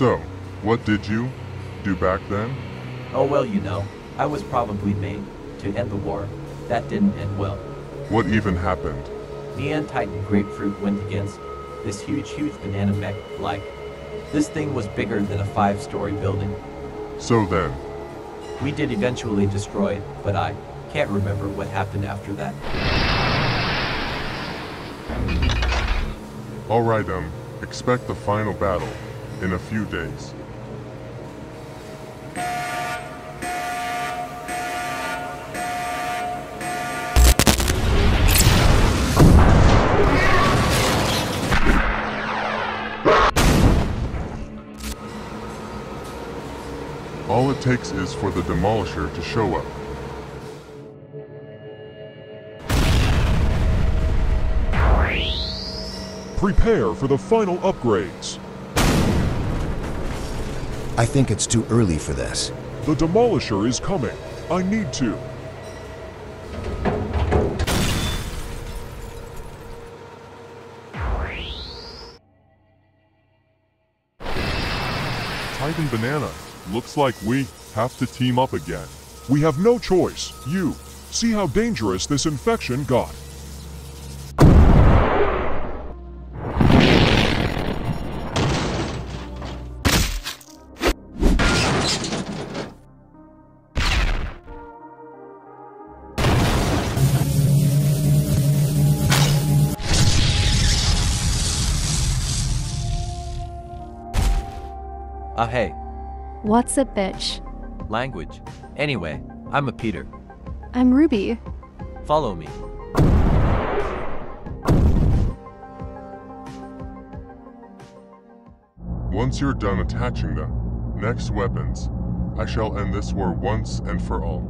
So, what did you do back then? Oh well, you know, I was probably made to end the war. That didn't end well. What even happened? And Titan Grapefruit went against this huge, huge banana mech. Like, this thing was bigger than a five story building. So then, We did eventually destroy it, but I can't remember what happened after that. alright um, expect the final battle in a few days. All it takes is for the Demolisher to show up. Prepare for the final upgrades. I think it's too early for this. The Demolisher is coming. I need to. Titan Banana, looks like we have to team up again. We have no choice. You. See how dangerous this infection got. Ah, hey, What's a bitch? language. Anyway, I'm a Peter. I'm Ruby. Follow me. Once you're done attaching the next weapons, I shall end this war once and for all.